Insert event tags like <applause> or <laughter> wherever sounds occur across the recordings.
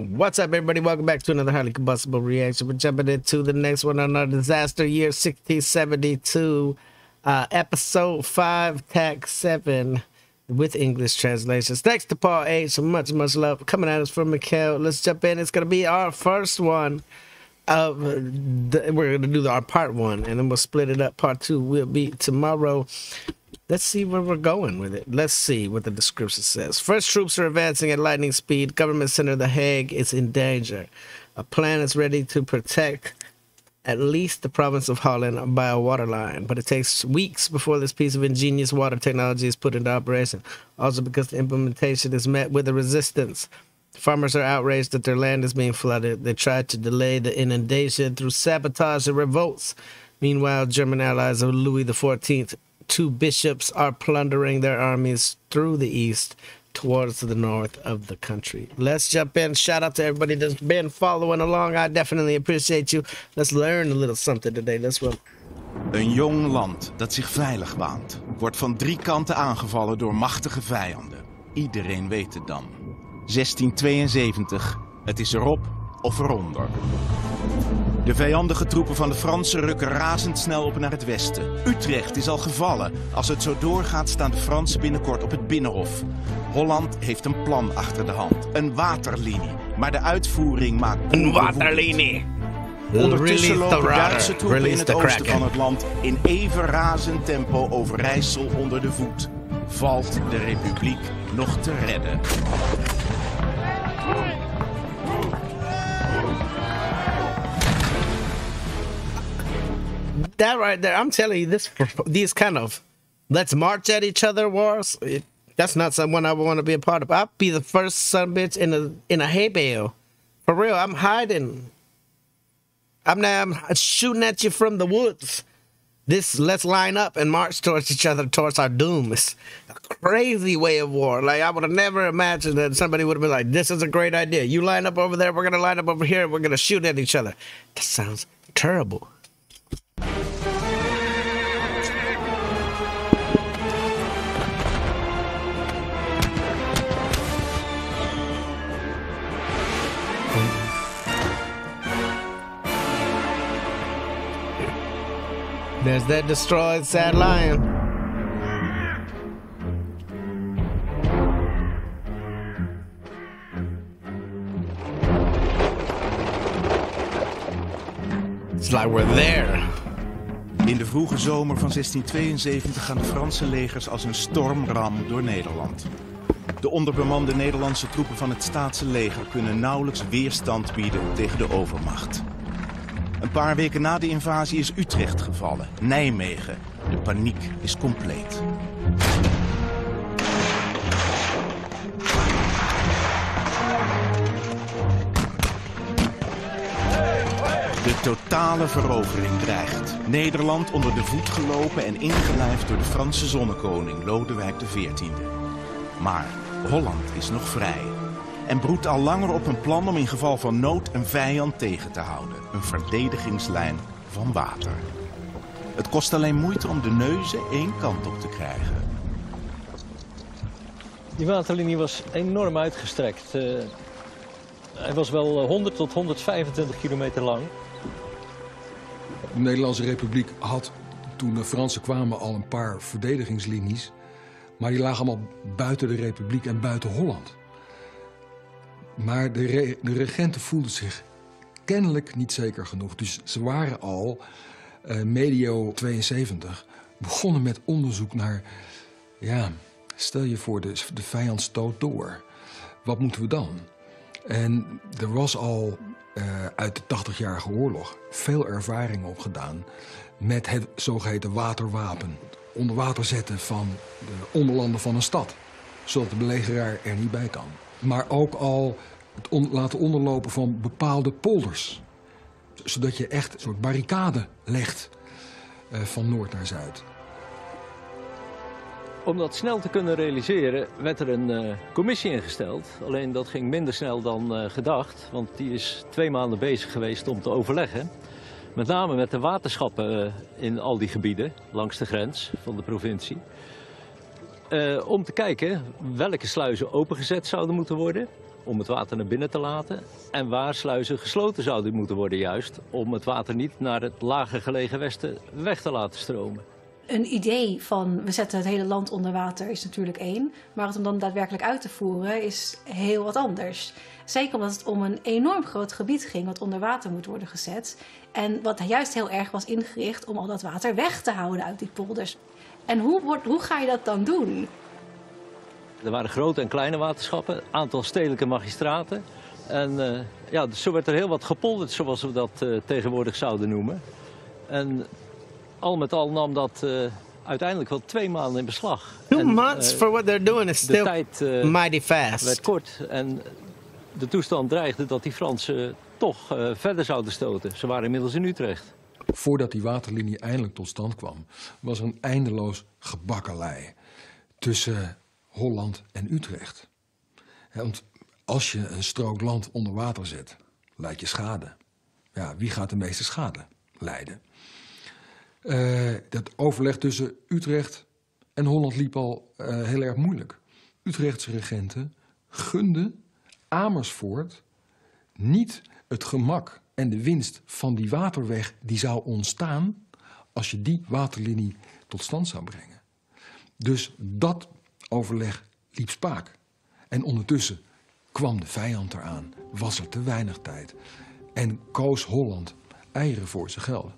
What's up, everybody? Welcome back to another highly combustible reaction. We're jumping into the next one on our disaster year 1672, uh, episode 5, tag 7, with English translations. Thanks to Paul H. So much, much love coming at us from Mikhail. Let's jump in. It's going to be our first one. Of the, we're going to do our part one, and then we'll split it up. Part two will be tomorrow. Let's see where we're going with it. Let's see what the description says. First troops are advancing at lightning speed. Government center The Hague is in danger. A plan is ready to protect at least the province of Holland by a water line, but it takes weeks before this piece of ingenious water technology is put into operation. Also, because the implementation is met with a resistance. Farmers are outraged that their land is being flooded. They try to delay the inundation through sabotage and revolts. Meanwhile, German allies of Louis XIV two bishops are plundering their armies through the east towards the north of the country. Let's jump in. Shout out to everybody that's been following along. I definitely appreciate you. Let's learn a little something today. Let's go. Een jong land dat zich veilig waant, wordt van drie kanten aangevallen door machtige vijanden. Iedereen weet het dan. 1672, het is erop of eronder. De vijandige troepen van de Fransen rukken razendsnel op naar het westen. Utrecht is al gevallen. Als het zo doorgaat staan de Fransen binnenkort op het Binnenhof. Holland heeft een plan achter de hand. Een waterlinie. Maar de uitvoering maakt... Een waterlinie. Ondertussen lopen Duitse troepen in het oosten van het land... in even razend tempo Overijssel onder de voet. Valt de republiek nog te redden? That right there, I'm telling you, this these kind of let's march at each other wars. It, that's not someone I want to be a part of. I'll be the first son bitch in a in a hay bale. For real, I'm hiding. I'm now I'm shooting at you from the woods. This let's line up and march towards each other towards our doom. It's a crazy way of war. Like I would have never imagined that somebody would have been like, "This is a great idea. You line up over there. We're gonna line up over here. We're gonna shoot at each other." That sounds terrible. There's that sad lion. It's we're there. In de vroege zomer van 1672 gaan de Franse legers als een stormram door Nederland. De onderbemande Nederlandse troepen van het staatse leger kunnen nauwelijks weerstand bieden tegen de overmacht. Een paar weken na de invasie is Utrecht gevallen, Nijmegen. De paniek is compleet. De totale verovering dreigt. Nederland onder de voet gelopen en ingelijfd door de Franse zonnekoning Lodewijk XIV. Maar Holland is nog vrij en broedt al langer op een plan om in geval van nood een vijand tegen te houden. Een verdedigingslijn van water. Het kost alleen moeite om de neuzen één kant op te krijgen. Die waterlinie was enorm uitgestrekt. Uh, hij was wel 100 tot 125 kilometer lang. De Nederlandse Republiek had toen de Fransen kwamen al een paar verdedigingslinies. Maar die lagen allemaal buiten de Republiek en buiten Holland. Maar de, de regenten voelden zich kennelijk niet zeker genoeg. Dus ze waren al uh, medio 72 begonnen met onderzoek naar... ja, stel je voor, de, de vijand stoot door. Wat moeten we dan? En er was al uh, uit de 80-jarige oorlog veel ervaring opgedaan... met het zogeheten waterwapen. Onder water zetten van de onderlanden van een stad. Zodat de belegeraar er niet bij kan maar ook al het laten onderlopen van bepaalde polders. Zodat je echt een soort barricade legt uh, van noord naar zuid. Om dat snel te kunnen realiseren werd er een uh, commissie ingesteld. Alleen dat ging minder snel dan uh, gedacht, want die is twee maanden bezig geweest om te overleggen. Met name met de waterschappen in al die gebieden langs de grens van de provincie. Om te kijken welke sluizen opengezet zouden moeten worden. Om het water naar binnen te laten. En waar sluizen gesloten zouden moeten worden juist om het water niet naar het lager gelegen westen weg te laten stromen. Een idee van we zetten het hele land onder water is natuurlijk één. Maar het om dan daadwerkelijk uit te voeren is heel wat anders. Zeker omdat het om een enorm groot gebied ging wat onder water moet worden gezet. En wat juist heel erg was ingericht om al dat water weg te houden uit die polders. En hoe, wordt, hoe ga je dat dan doen? Er waren grote en kleine waterschappen, een aantal stedelijke magistraten. En uh, ja, dus zo werd er heel wat gepolderd, zoals we dat uh, tegenwoordig zouden noemen. En al met al nam dat uh, uiteindelijk wel twee maanden in beslag. Two en, months for what they're doing is still tijd, mighty fast. werd kort en de toestand dreigde dat die Fransen toch verder zouden stoten. Ze waren inmiddels in Utrecht. Voordat die waterlinie eindelijk tot stand kwam, was er een eindeloos gebakkelei tussen Holland en Utrecht. Want als je een strook land onder water zet, leid je schade. Ja, wie gaat de meeste schade leiden? Uh, dat overleg tussen Utrecht en Holland liep al uh, heel erg moeilijk. Utrechtse regenten gunden Amersfoort niet het gemak en de winst van die waterweg die zou ontstaan als je die waterlinie tot stand zou brengen. Dus dat overleg liep spaak. En ondertussen kwam de vijand eraan, was er te weinig tijd. En koos Holland eieren voor zijn geld.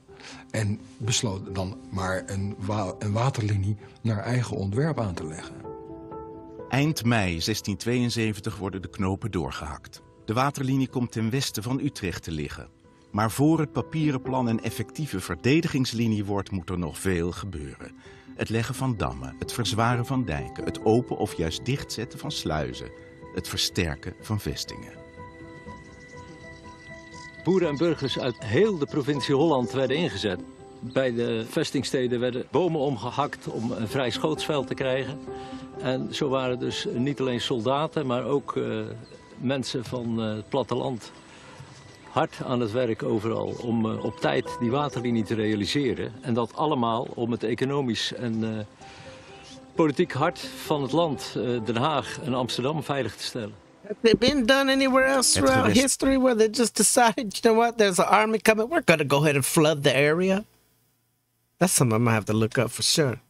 En besloot dan maar een, een waterlinie naar eigen ontwerp aan te leggen. Eind mei 1672 worden de knopen doorgehakt. De waterlinie komt ten westen van Utrecht te liggen. Maar voor het papieren plan een effectieve verdedigingslinie wordt, moet er nog veel gebeuren. Het leggen van dammen, het verzwaren van dijken, het open of juist dichtzetten van sluizen, het versterken van vestingen. Boeren en burgers uit heel de provincie Holland werden ingezet. Bij de vestingsteden werden bomen omgehakt om een vrij schootsveld te krijgen. En zo waren dus niet alleen soldaten, maar ook uh, mensen van uh, het platteland hard aan het werk overal om uh, op tijd die waterlinie te realiseren. En dat allemaal om het economisch en uh, politiek hart van het land, uh, Den Haag en Amsterdam, veilig te stellen. Have they been done anywhere else throughout history where they just decided, you know what, there's an army coming, we're going to go ahead and flood the area? That's something I'm going to have to look up for sure.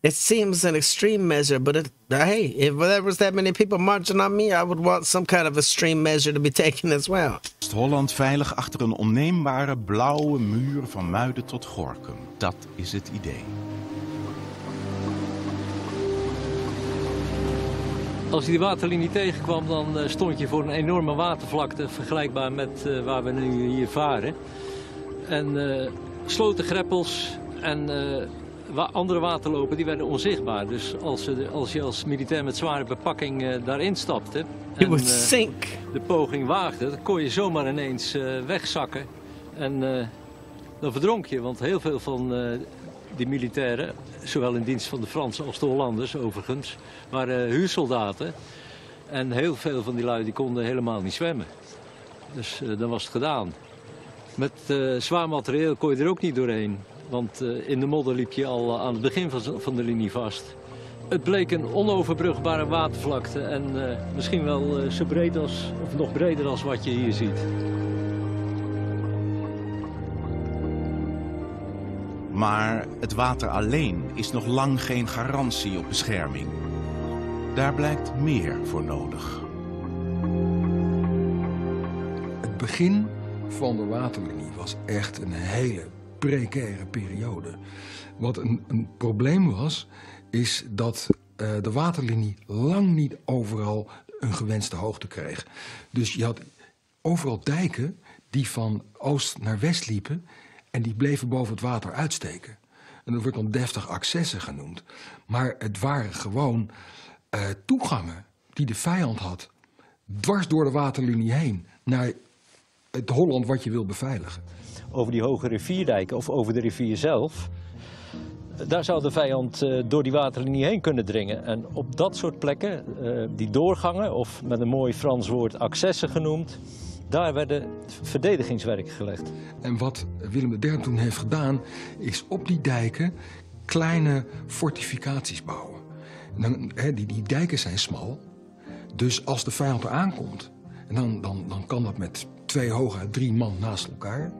It seems an extreme measure, but it, hey, if there was that many people marching on me, I would want some kind of extreme measure to be <laughs> taken as well. Holland veilig achter een onneembare blauwe muur van Muiden tot Gorkum. Dat is het idee. Als je die waterlinie tegenkwam, dan uh, stond je voor een enorme watervlakte, vergelijkbaar met uh, waar we nu hier varen. En uh, slotengreppels en andere waterlopen die werden onzichtbaar. Dus als, als je als militair met zware bepakking uh, daarin stapte en uh, sink. de poging waagde, dan kon je zomaar ineens wegzakken. En dan verdronk je, want heel veel van die militairen, zowel in dienst van de Fransen als de Hollanders overigens, waren huursoldaten. En heel veel van die lui die konden helemaal niet zwemmen. Dus dan was het gedaan. Met zwaar materieel kon je er ook niet doorheen. Want uh, in de modder liep je al uh, aan het begin van, van, de linie vast. Het bleek een onoverbrugbare watervlakte en uh, misschien wel zo breed als, of nog breder als wat je hier ziet. Maar het water alleen is nog lang geen garantie op bescherming. Daar blijkt meer voor nodig. Het begin van de waterlinie was echt een hele precaire periode. Wat een, een probleem was, is dat uh, de waterlinie lang niet overal een gewenste hoogte kreeg. Dus je had overal dijken die van oost naar west liepen en die bleven boven het water uitsteken. En dat wordt dan deftig accessen genoemd. Maar het waren gewoon uh, toegangen die de vijand had, dwars door de waterlinie heen, naar het Holland wat je wil beveiligen over die hoge rivierdijken of over de rivier zelf. Daar zou de vijand uh, door die waterlinie heen kunnen dringen. En op dat soort plekken, uh, die doorgangen, of met een mooi Frans woord accessen genoemd, daar werden verdedigingswerk gelegd. En wat Willem III toen heeft gedaan, is op die dijken kleine fortificaties bouwen. Dan, die, die dijken zijn smal, Dus als de vijand er aankomt, dan, dan, dan kan dat met twee hooguit drie man naast elkaar.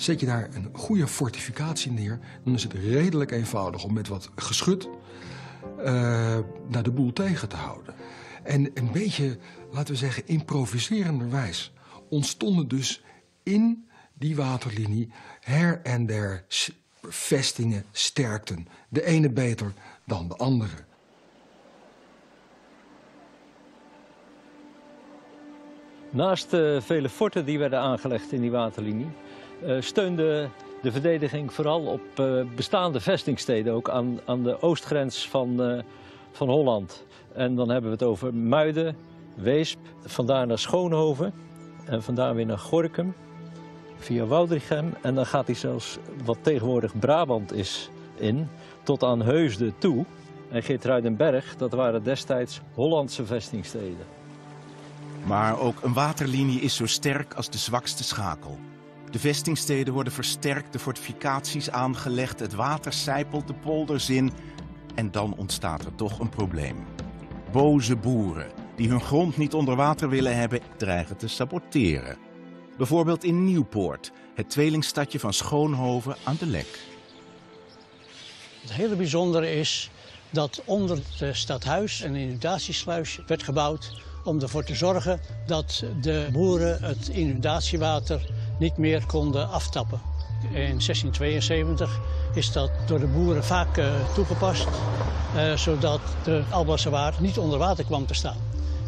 Zet je daar een goede fortificatie neer, dan is het redelijk eenvoudig om met wat geschut naar de boel tegen te houden. En een beetje, laten we zeggen, improviserenderwijs ontstonden dus in die waterlinie her en der vestingen, sterkten. De ene beter dan de andere. Naast de vele forten die werden aangelegd in die waterlinie, steunde de verdediging vooral op uh, bestaande vestingsteden, ook aan, aan de oostgrens van, uh, van Holland. En dan hebben we het over Muiden, Weesp, vandaar naar Schoonhoven en vandaar weer naar Gorkum, via Woudrichem. En dan gaat hij zelfs, wat tegenwoordig Brabant is, in, tot aan Heusden toe. En Geertruidenberg, dat waren destijds Hollandse vestingsteden. Maar ook een waterlinie is zo sterk als de zwakste schakel. De vestingsteden worden versterkt, de fortificaties aangelegd, het water sijpelt de polders in en dan ontstaat er toch een probleem. Boze boeren die hun grond niet onder water willen hebben, dreigen te saboteren. Bijvoorbeeld in Nieuwpoort, het tweelingstadje van Schoonhoven aan de Lek. Het hele bijzondere is dat onder het stadhuis een inundatiesluis werd gebouwd om ervoor te zorgen dat de boeren het inundatiewater niet meer konden aftappen. In 1672 is dat door de boeren vaak uh, toegepast, uh, zodat de Albassewaard niet onder water kwam te staan.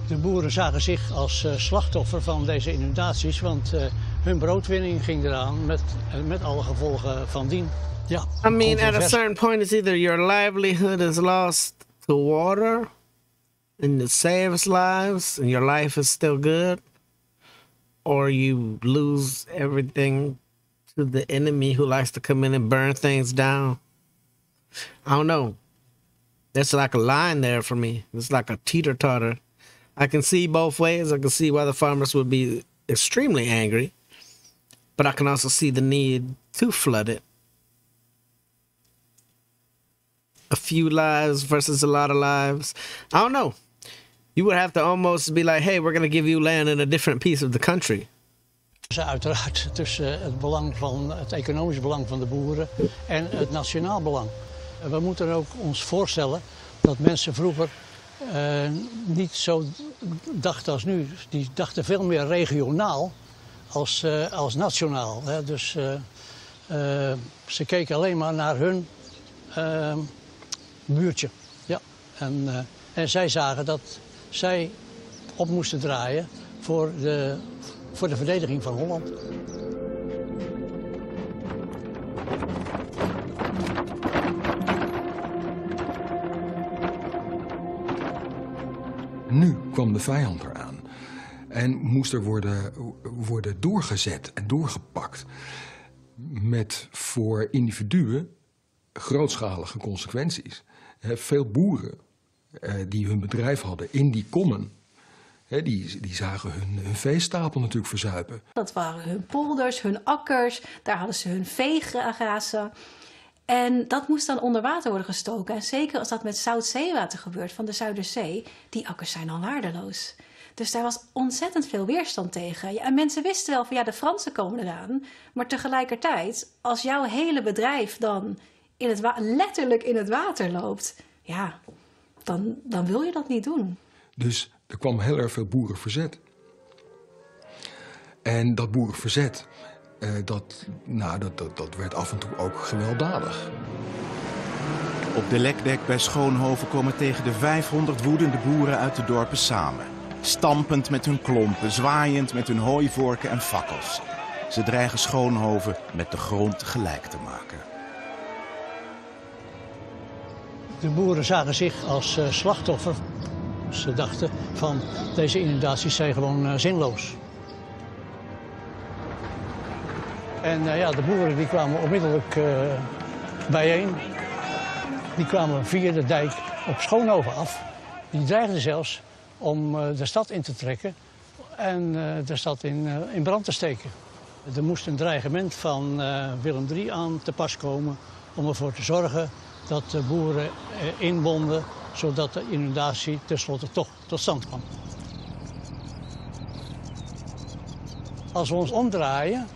De boeren zagen zich als uh, slachtoffer van deze inundaties, want hun broodwinning ging eraan met, met alle gevolgen van dien. Ja, I mean, at a certain point, it's either your livelihood is lost to water and it saves lives and your life is still good, or you lose everything to the enemy who likes to come in and burn things down. I don't know. That's like a line there for me. It's like a teeter totter. I can see both ways. I can see why the farmers would be extremely angry, but I can also see the need to flood it. A few lives versus a lot of lives. I don't know. You would have to almost be like, hey, we're going to give you land in a different piece of the country. Uiteraard tussen het belang van het economisch belang van de boeren en het nationaal belang. We moeten ook ons voorstellen dat mensen vroeger uh, niet zo dachten als nu. Die dachten veel meer regionaal als, uh, als nationaal. Hè. Dus uh, ze keken alleen maar naar hun buurtje. Ja. En, en zij zagen dat zij op moesten draaien voor de, voor de verdediging van Holland. Nu kwam de vijand eraan en moest er worden, worden doorgezet en doorgepakt. Met voor individuen grootschalige consequenties. Veel boeren uh, die hun bedrijf hadden in die kommen. Die, die zagen hun, hun veestapel natuurlijk verzuipen. Dat waren hun polders, hun akkers, daar hadden ze hun vee grazen. En dat moest dan onder water worden gestoken. En zeker als dat met zout zeewater gebeurt van de Zuiderzee, die akkers zijn dan waardeloos. Dus daar was ontzettend veel weerstand tegen. Ja, en mensen wisten wel van ja, de Fransen komen eraan. Maar tegelijkertijd, als jouw hele bedrijf dan in het letterlijk in het water loopt, ja, dan, dan wil je dat niet doen. Dus er kwam heel erg veel boerenverzet. En dat boerenverzet, eh, dat, nou, dat, dat, dat werd af en toe ook gewelddadig. Op de lekdek bij Schoonhoven komen tegen de 500 woedende boeren uit de dorpen samen. Stampend met hun klompen, zwaaiend met hun hooivorken en fakkels. Ze dreigen Schoonhoven met de grond gelijk te maken. De boeren zagen zich als uh, slachtoffer. Ze dachten van deze inundaties zijn gewoon uh, zinloos. En uh, ja, de boeren die kwamen onmiddellijk bijeen. Die kwamen via de dijk op Schoonhoven af. Die dreigden zelfs om de stad in te trekken en de stad in, in brand te steken. Er moest een dreigement van Willem III aan te pas komen om ervoor te zorgen dat de boeren eh, inbonden, zodat de inundatie tenslotte toch tot stand kwam. Als we ons omdraaien,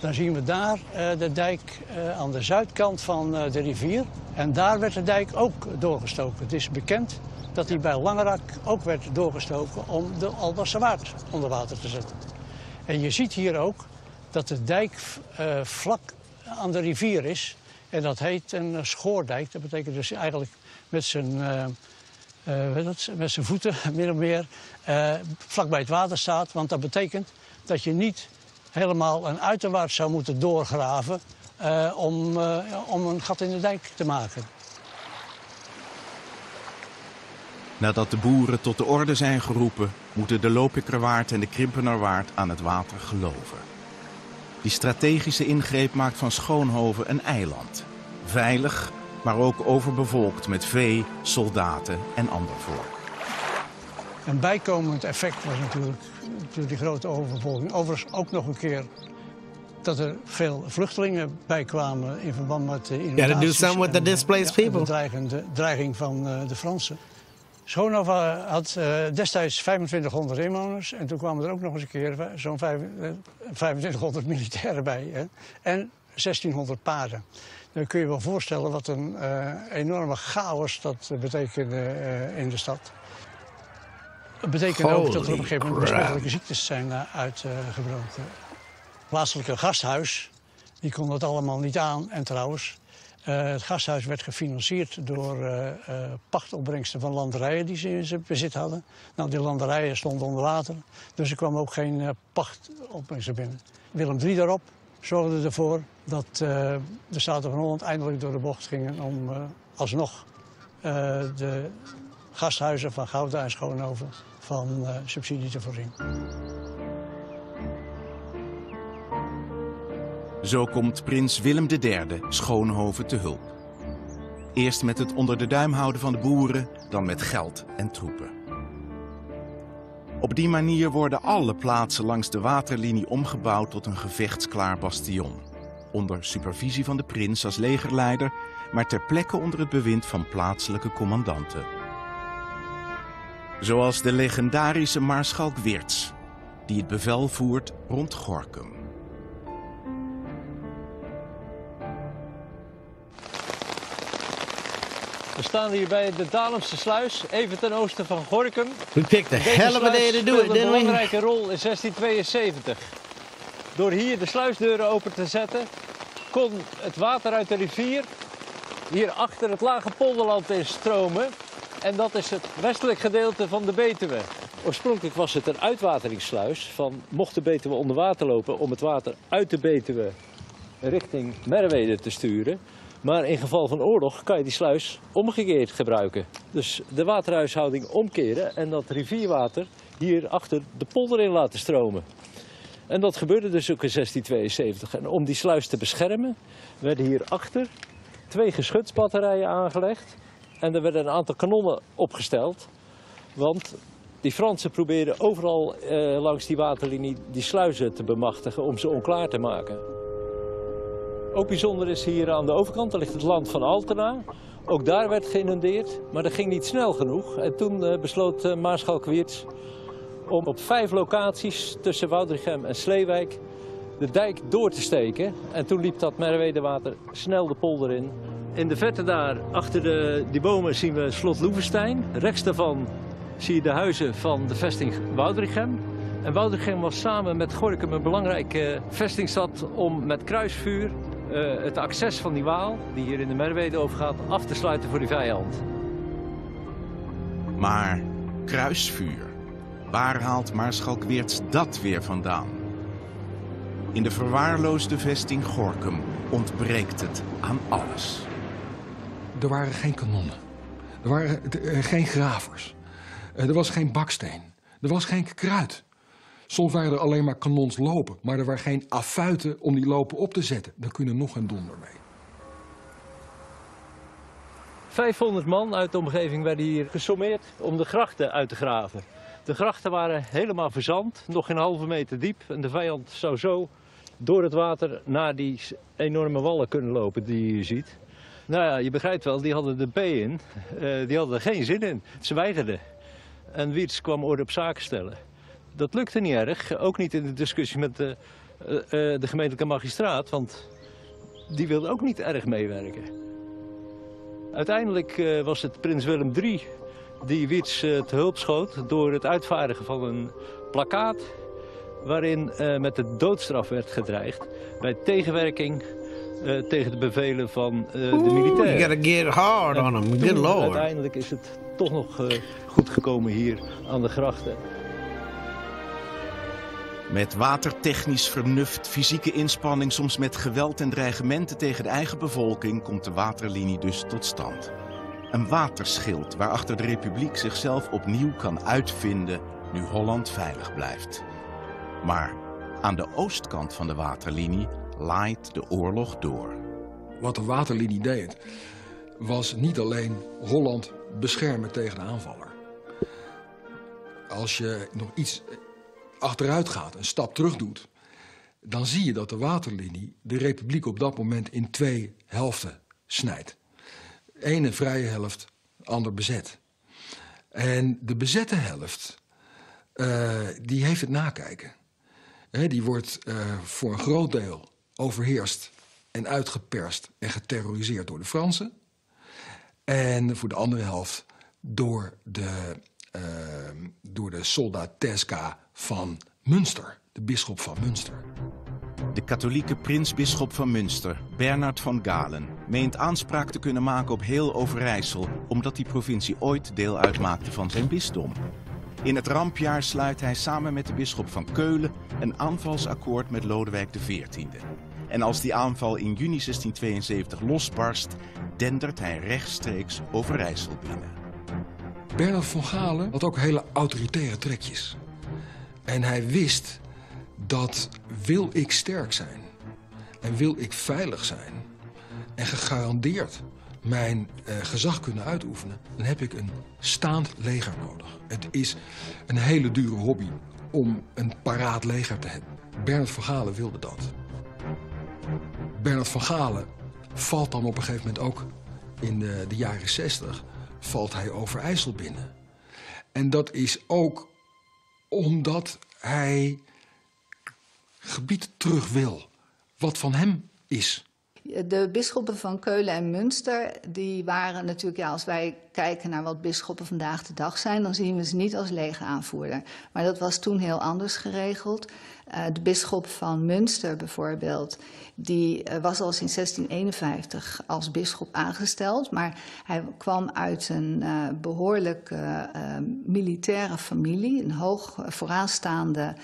dan zien we daar eh, de dijk eh, aan de zuidkant van de rivier. En daar werd de dijk ook doorgestoken. Het is bekend dat die bij Langerak ook werd doorgestoken om de Albasse Waard onder water te zetten. En je ziet hier ook dat de dijk vlak aan de rivier is. En dat heet een schoordijk. Dat betekent dus eigenlijk met zijn, met zijn voeten, <laughs> min of meer, vlak bij het water staat. Want dat betekent dat je niet helemaal een uiterwaarts zou moeten doorgraven om, om een gat in de dijk te maken. Nadat de boeren tot de orde zijn geroepen, moeten de Lopikkerwaard en de Krimpenerwaard aan het water geloven. Die strategische ingreep maakt van Schoonhoven een eiland. Veilig, maar ook overbevolkt met vee, soldaten en ander volk. Een bijkomend effect was natuurlijk door die grote overbevolking. Overigens ook nog een keer dat er veel vluchtelingen bij kwamen in verband met de inundaties. Ja, do some with the displaced people. De dreiging van uh, de Fransen. Schoonhoven had uh, destijds 2500 inwoners en toen kwamen er ook nog eens een keer zo'n 2500 militairen bij hè? en 1600 paarden. Dan kun je wel voorstellen wat een uh, enorme chaos dat betekende in de stad. Dat betekent ook dat er op een gegeven moment besmettelijke ziektes zijn uh, uitgebroken. Plaatselijke gasthuis, die kon dat allemaal niet aan. En trouwens, uh, het gasthuis werd gefinancierd door uh, pachtopbrengsten van landerijen die ze in zijn bezit hadden. Nou, die landerijen stonden onder water, dus er kwam ook geen pachtopbrengsten binnen. Willem III daarop zorgde ervoor dat de Staten van Holland eindelijk door de bocht gingen om alsnog de gasthuizen van Gouda en Schoonhoven van subsidie te voorzien. Zo komt prins Willem III Schoonhoven te hulp. Eerst met het onder de duim houden van de boeren, dan met geld en troepen. Op die manier worden alle plaatsen langs de waterlinie omgebouwd tot een gevechtsklaar bastion. Onder supervisie van de prins als legerleider, maar ter plekke onder het bewind van plaatselijke commandanten. Zoals de legendarische maarschalk Wirts, die het bevel voert rond Gorkum. We staan hier bij de Dalemse sluis, even ten oosten van Gorkum. We day to do it, een belangrijke rol in 1672. Door hier de sluisdeuren open te zetten, kon het water uit de rivier hier achter het lage polderland instromen en dat is het westelijk gedeelte van de Betuwe. Oorspronkelijk was het een uitwateringssluis van mocht de Betuwe onder water lopen om het water uit de Betuwe richting Merwede te sturen. Maar in geval van oorlog kan je die sluis omgekeerd gebruiken. Dus de waterhuishouding omkeren en dat rivierwater hier achter de polder in laten stromen. En dat gebeurde dus ook in 1672. En om die sluis te beschermen werden hier achter twee geschutsbatterijen aangelegd. En er werden een aantal kanonnen opgesteld. Want die Fransen probeerden overal eh, langs die waterlinie die sluizen te bemachtigen om ze onklaar te maken. Ook bijzonder is hier aan de overkant, daar ligt het land van Altena. Ook daar werd geïnundeerd, maar dat ging niet snel genoeg. En toen uh, besloot uh, Maarschalk Wiertz om op vijf locaties tussen Woudrichem en Sleewijk de dijk door te steken. En toen liep dat Merwedewater snel de polder in. In de verte daar, achter de, die bomen, zien we slot Loevestein. Rechts daarvan zie je de huizen van de vesting Woudrichem. En Woudrichem was samen met Gorkum een belangrijke vestingstad om met kruisvuur uh, het access van die Waal, die hier in de Merwede overgaat, af te sluiten voor die vijand. Maar kruisvuur, waar haalt Maarschalk Weerts dat weer vandaan? In de verwaarloosde vesting Gorkum ontbreekt het aan alles. Er waren geen kanonnen. Er waren geen gravers. Er was geen baksteen. Er was geen kruid. Soms waren er alleen maar kanons lopen, maar er waren geen affuiten om die lopen op te zetten. Daar kunnen nog een donder mee. 500 man uit de omgeving werden hier gesommeerd om de grachten uit te graven. De grachten waren helemaal verzand, nog geen halve meter diep. En de vijand zou zo door het water naar die enorme wallen kunnen lopen die je ziet. Nou ja, je begrijpt wel, die hadden de B in. Uh, die hadden er geen zin in. Ze weigerden. En Wiets kwam orde op zaken stellen. Dat lukte niet erg, ook niet in de discussie met de, uh, uh, de gemeentelijke magistraat, want die wilde ook niet erg meewerken. Uiteindelijk uh, was het prins Willem III die Wiets te hulp schoot door het uitvaardigen van een plakkaat waarin met de doodstraf werd gedreigd bij tegenwerking tegen de bevelen van de militairen. You gotta get hard on them, good lord. Uiteindelijk is het toch nog goed gekomen hier aan de grachten. Met watertechnisch vernuft, fysieke inspanning, soms met geweld en dreigementen tegen de eigen bevolking komt de waterlinie dus tot stand. Een waterschild waarachter de republiek zichzelf opnieuw kan uitvinden nu Holland veilig blijft. Maar aan de oostkant van de waterlinie laait de oorlog door. Wat de waterlinie deed, was niet alleen Holland beschermen tegen de aanvaller. Als je nog iets achteruit gaat, een stap terug doet... dan zie je dat de waterlinie de republiek op dat moment in twee helften snijdt. Ene vrije helft, ander bezet. En de bezette helft, uh, die heeft het nakijken. Die wordt uh, voor een groot deel overheerst en uitgeperst en geterroriseerd door de Fransen. En voor de andere helft door de, uh, door de soldatesca van Münster, de bisschop van Münster. De katholieke prins-bisschop van Münster, Bernard van Galen, meent aanspraak te kunnen maken op heel Overijssel, omdat die provincie ooit deel uitmaakte van zijn bisdom. In het rampjaar sluit hij samen met de bisschop van Keulen een aanvalsakkoord met Lodewijk XIV. En als die aanval in juni 1672 losbarst, dendert hij rechtstreeks Overijssel binnen. Bernard van Galen had ook hele autoritaire trekjes. En hij wist dat wil ik sterk zijn en wil ik veilig zijn en gegarandeerd mijn uh, gezag kunnen uitoefenen, dan heb ik een staand leger nodig. Het is een hele dure hobby om een paraat leger te hebben. Bernard van Galen wilde dat. Bernard van Galen valt dan op een gegeven moment ook in de, de jaren 60 valt hij Overijssel binnen. En dat is ook omdat hij gebied terug wil, wat van hem is. De bisschoppen van Keulen en Münster, die waren natuurlijk, ja, als wij kijken naar wat bisschoppen vandaag de dag zijn, dan zien we ze niet als legeraanvoerder. Maar dat was toen heel anders geregeld. Uh, de bisschop van Münster bijvoorbeeld, die uh, was al sinds 1651 als bisschop aangesteld, maar hij kwam uit een uh, behoorlijk militaire familie, een hoog vooraanstaande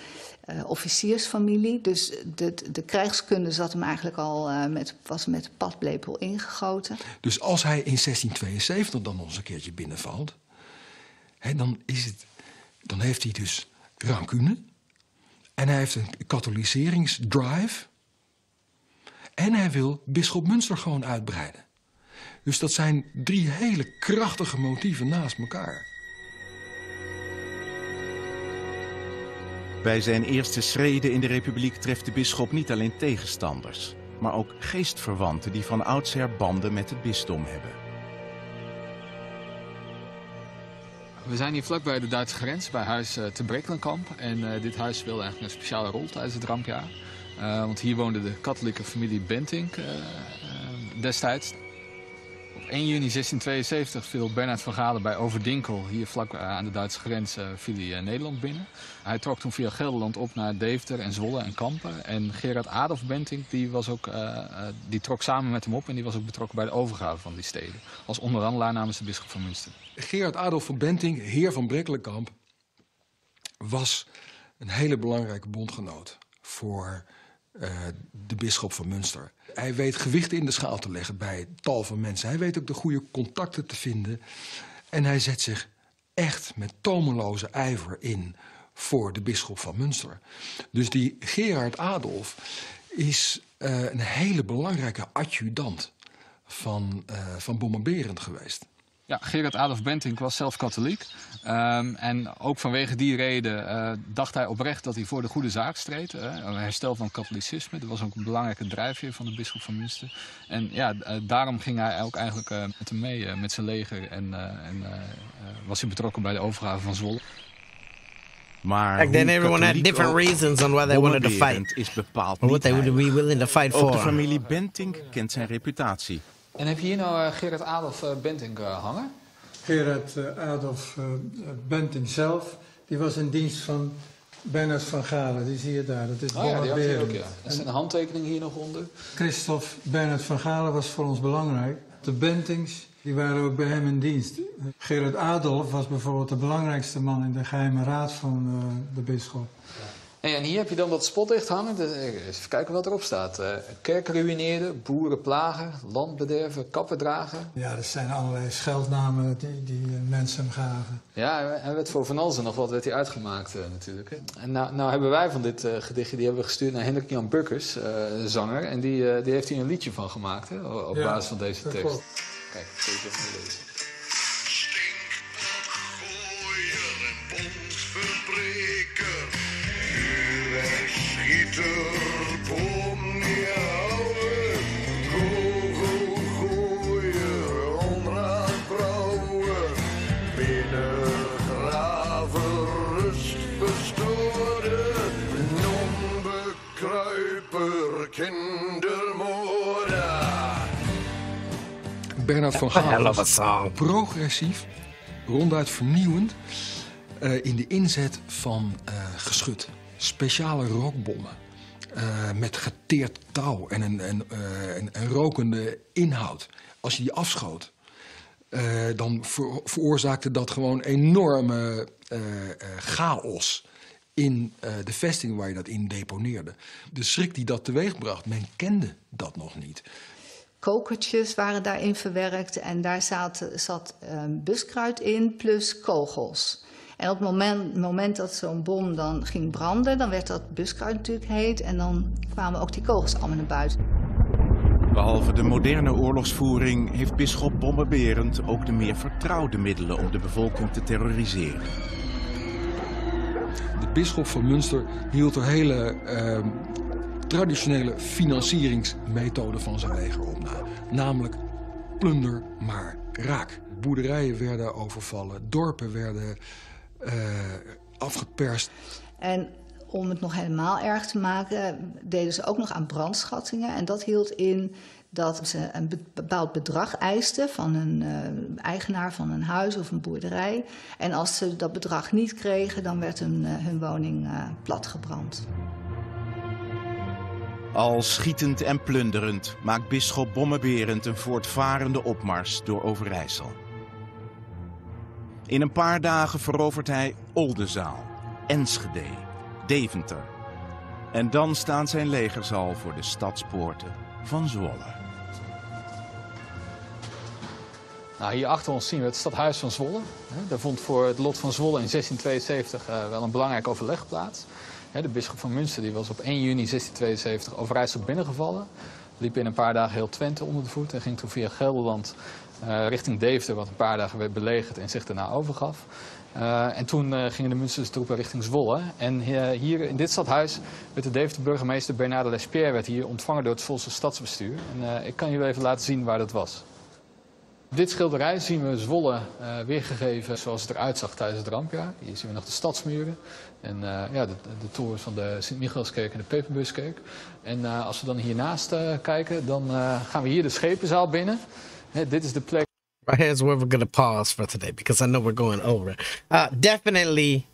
uh, officiersfamilie. Dus de, de krijgskunde zat hem eigenlijk al uh, met, was met de ingegoten. Dus als hij in 1672 dan nog eens een keertje binnenvalt, hè, dan, is het, dan heeft hij dus rancune. En hij heeft een katholiseringsdrive. En hij wil Bisschop Münster gewoon uitbreiden. Dus dat zijn drie hele krachtige motieven naast elkaar. Bij zijn eerste schreden in de republiek treft de bisschop niet alleen tegenstanders, maar ook geestverwanten die van oudsher banden met het bisdom hebben. We zijn hier vlakbij de Duitse grens, bij huis uh, te Breklenkamp. En uh, dit huis speelde eigenlijk een speciale rol tijdens het rampjaar. Uh, want hier woonde de katholieke familie Bentink destijds. 1 juni 1672 viel Bernard van Galen bij Overdinkel, hier vlak eh, aan de Duitse grens, uh, viel uh, Nederland binnen. Hij trok toen via Gelderland op naar Deventer en Zwolle en Kampen. En Gerard Adolf Benting die, was ook, die trok samen met hem op en die was ook betrokken bij de overgave van die steden. Als onderhandelaar namens de bisschop van Münster. Gerard Adolf van Benting, heer van Brekkelenkamp, was een hele belangrijke bondgenoot voor de bisschop van Münster. Hij weet gewicht in de schaal te leggen bij tal van mensen. Hij weet ook de goede contacten te vinden. En hij zet zich echt met tomeloze ijver in voor de bisschop van Münster. Dus die Gerard Adolf is uh, een hele belangrijke adjudant van, uh, van Bommel Berend geweest. Ja, Gerard Adolf Bentink was zelf katholiek. Um, en ook vanwege die reden uh, dacht hij oprecht dat hij voor de goede zaak streed. Uh, een herstel van het katholicisme. Dat was ook een belangrijke drijfveer van de bisschop van Münster. En ja, uh, daarom ging hij ook eigenlijk met hem mee, met zijn leger. En, en was hij betrokken bij de overgave van Zwolle. Maar Back then, everyone had different reasons on why they wanted to fight. is bepaald what niet they would be willing to fight Ook de familie Bentink kent zijn reputatie. En heb je hier nou eh, Gerard Adolf eh, Bentink eh, hangen? Gerard Adolf Benting zelf, die was in dienst van Bernard van Galen. Die zie je daar, dat is Oh ja, die had ook, ja. Er zijn handtekeningen hier nog onder. Christophe Bernard van Galen was voor ons belangrijk. De Bentings, die waren ook bij hem in dienst. Gerard Adolf was bijvoorbeeld de belangrijkste man in de geheime raad van eh, de bisschop. Hey, en hier heb je dan dat spotlicht hangen. Even kijken wat erop staat. Eh kerken ruïneerden, boeren plagen, landbederven, kappen dragen. Ja, dat zijn allerlei scheldnamen die, die eh, mensen hem gaven. Ja, en werd voor van alles en nog wat werd hij uitgemaakt eh, natuurlijk. En nou, nou hebben wij van dit gedichtje, die hebben we gestuurd naar Hendrik Jan Bukkers, zanger. En die, die heeft hier een liedje van gemaakt, hè, op Ja, basis van deze tekst. klopt. Kijk, het even lezen. Bernard van Hell Gaal of a was song. progressief, ronduit vernieuwend eh, in de inzet van eh, geschut. Speciale rookbommen eh, met geteerd touw en een, een, een rokende inhoud. Als je die afschoot, eh, dan ver- veroorzaakte dat gewoon enorme chaos in de vesting waar je dat in deponeerde. De schrik die dat teweegbracht, men kende dat nog niet. Kokertjes waren daarin verwerkt en daar zat, zat buskruid in plus kogels. En op het moment, moment dat zo'n bom dan ging branden, dan werd dat buskruid natuurlijk heet en dan kwamen ook die kogels allemaal naar buiten. Behalve de moderne oorlogsvoering heeft bisschop Bommenberend ook de meer vertrouwde middelen om de bevolking te terroriseren. De bisschop van Münster hield er hele eh, traditionele financieringsmethoden van zijn leger op na. Namelijk plunder maar raak. Boerderijen werden overvallen, dorpen werden eh, afgeperst. En om het nog helemaal erg te maken, deden ze ook nog aan brandschattingen. En dat hield in dat ze een be- bepaald bedrag eisten van een eh, eigenaar van een huis of een boerderij. En als ze dat bedrag niet kregen, dan werd hun, eh, hun woning eh, platgebrand. Al schietend en plunderend maakt bisschop Bommenberend een voortvarende opmars door Overijssel. In een paar dagen verovert hij Oldenzaal, Enschede, Deventer. En dan staan zijn legers al voor de stadspoorten van Zwolle. Nou, hier achter ons zien we het stadhuis van Zwolle. Daar vond voor het lot van Zwolle in 1672 eh, wel een belangrijk overleg plaats. De bisschop van Münster die was op 1 juni 1672 Overijssel binnengevallen. Liep in een paar dagen heel Twente onder de voet en ging toen via Gelderland richting Deventer, wat een paar dagen werd belegerd en zich daarna overgaf. Eh, en toen eh, gingen de Münsterse troepen richting Zwolle. En eh, hier in dit stadhuis werd de Deventer burgemeester Bernard Lespierre werd hier ontvangen door het Zwolse stadsbestuur. En eh, ik kan jullie even laten zien waar dat was. Op dit schilderij zien we Zwolle eh, weergegeven zoals het eruit zag tijdens het rampjaar. Hier zien we nog de stadsmuren en eh, ja, de, de van de Sint-Michaelskerk en de Peperbuskerk. En eh, als we dan hiernaast eh, kijken, dan eh, gaan we hier de schepenzaal binnen. Dit is Right here's where we're gonna pause for today because I know we're going over. Uh, definitely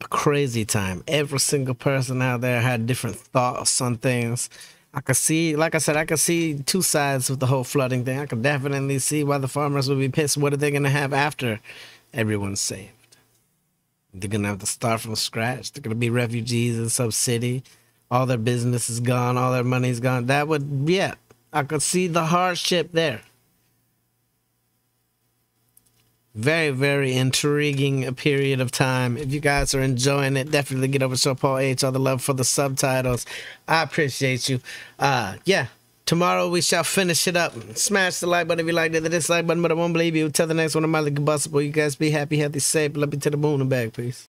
a crazy time. Every single person out there had different thoughts on things. I could see, like I said, I could see two sides with the whole flooding thing. I could definitely see why the farmers would be pissed. What are they gonna have after everyone's saved? They're gonna have to start from scratch. They're gonna be refugees in some city. All their business is gone. All their money's gone. That would, yeah, I could see the hardship there. Very very intriguing period of time. If you guys are enjoying it definitely get over to paul h all the love for the subtitles. I appreciate you. Uh yeah tomorrow we shall finish it up. Smash the like button if you liked it the dislike button but i won't believe you. Till the next one of my combustible you guys be happy healthy safe. Love you to the moon and back. Peace